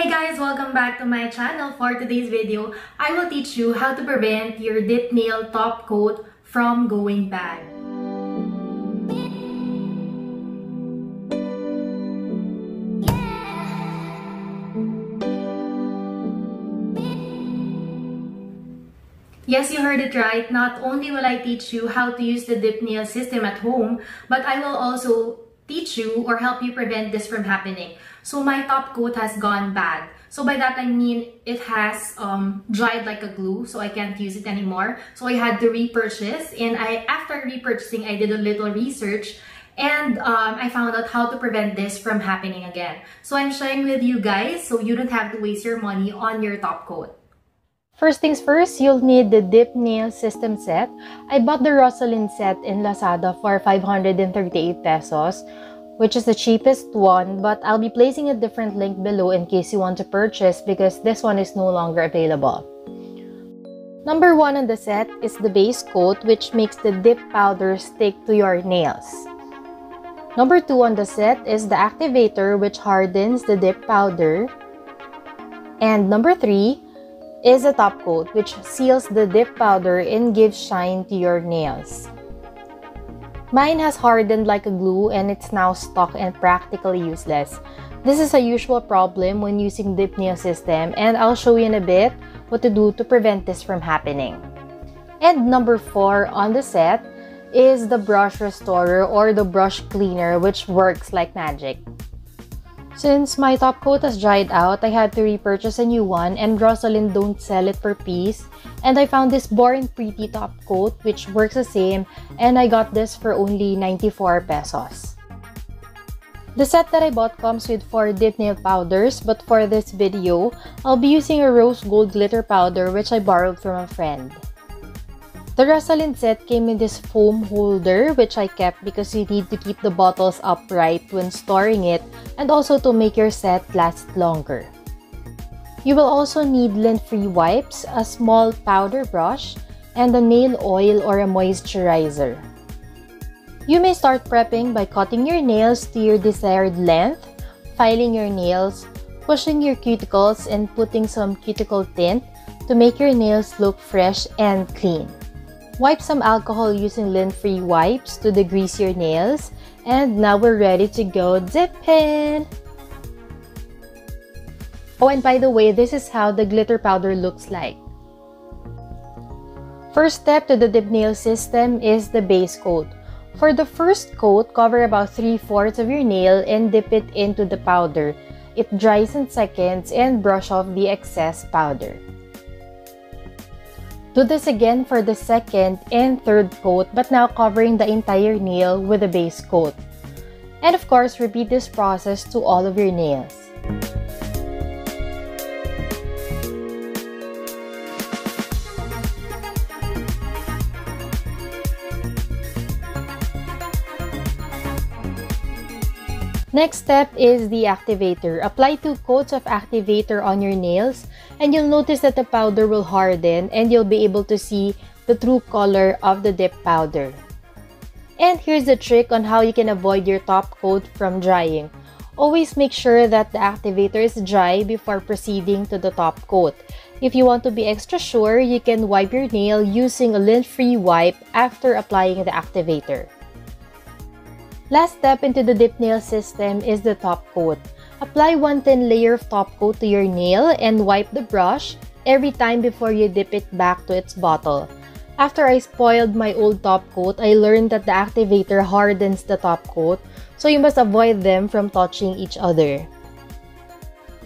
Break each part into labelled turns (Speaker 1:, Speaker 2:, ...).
Speaker 1: Hey guys! Welcome back to my channel. For today's video, I will teach you how to prevent your dip nail top coat from going bad. Yes, you heard it right. Not only will I teach you how to use the dip nail system at home, but I will also teach you or help you prevent this from happening. So my top coat has gone bad. So by that I mean it has um, dried like a glue so I can't use it anymore. So I had to repurchase and I after repurchasing I did a little research and um, I found out how to prevent this from happening again. So I'm sharing with you guys so you don't have to waste your money on your top coat.
Speaker 2: First things first, you'll need the dip nail system set. I bought the Rosalind set in Lazada for 538 pesos which is the cheapest one, but I'll be placing a different link below in case you want to purchase because this one is no longer available. Number one on the set is the base coat which makes the dip powder stick to your nails. Number two on the set is the activator which hardens the dip powder. And number three is a top coat which seals the dip powder and gives shine to your nails. Mine has hardened like a glue and it's now stuck and practically useless. This is a usual problem when using dip nail system and I'll show you in a bit what to do to prevent this from happening. And number 4 on the set is the brush restorer or the brush cleaner which works like magic. Since my top coat has dried out, I had to repurchase a new one and Rosalind don't sell it per piece. And I found this Born Pretty top coat which works the same and I got this for only 94 pesos. The set that I bought comes with 4 dip nail powders but for this video, I'll be using a rose gold glitter powder which I borrowed from a friend. The Rosalind set came in this foam holder which I kept because you need to keep the bottles upright when storing it and also to make your set last longer. You will also need lint-free wipes, a small powder brush, and a nail oil or a moisturizer. You may start prepping by cutting your nails to your desired length, filing your nails, pushing your cuticles, and putting some cuticle tint to make your nails look fresh and clean. Wipe some alcohol using lint-free wipes to degrease your nails. And now we're ready to go dipping! Oh, and by the way, this is how the glitter powder looks like. First step to the dip nail system is the base coat. For the first coat, cover about 3-fourths of your nail and dip it into the powder. It dries in seconds and brush off the excess powder. Do this again for the second and third coat but now covering the entire nail with a base coat. And of course, repeat this process to all of your nails. Next step is the activator. Apply two coats of activator on your nails and you'll notice that the powder will harden and you'll be able to see the true color of the dip powder. And here's the trick on how you can avoid your top coat from drying. Always make sure that the activator is dry before proceeding to the top coat. If you want to be extra sure, you can wipe your nail using a lint-free wipe after applying the activator. Last step into the dip nail system is the top coat. Apply one thin layer of top coat to your nail and wipe the brush every time before you dip it back to its bottle. After I spoiled my old top coat, I learned that the activator hardens the top coat, so you must avoid them from touching each other.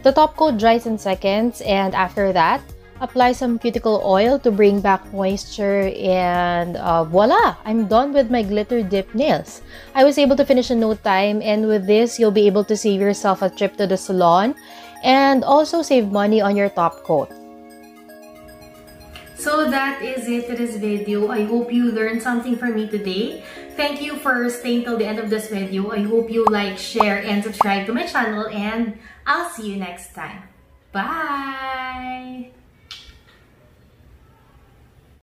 Speaker 2: The top coat dries in seconds and after that, apply some cuticle oil to bring back moisture and uh, voila i'm done with my glitter dip nails i was able to finish in no time and with this you'll be able to save yourself a trip to the salon and also save money on your top coat
Speaker 1: so that is it for this video. I hope you learned something from me today. Thank you for staying till the end of this video. I hope you like, share, and subscribe to my channel and I'll see you next time. Bye!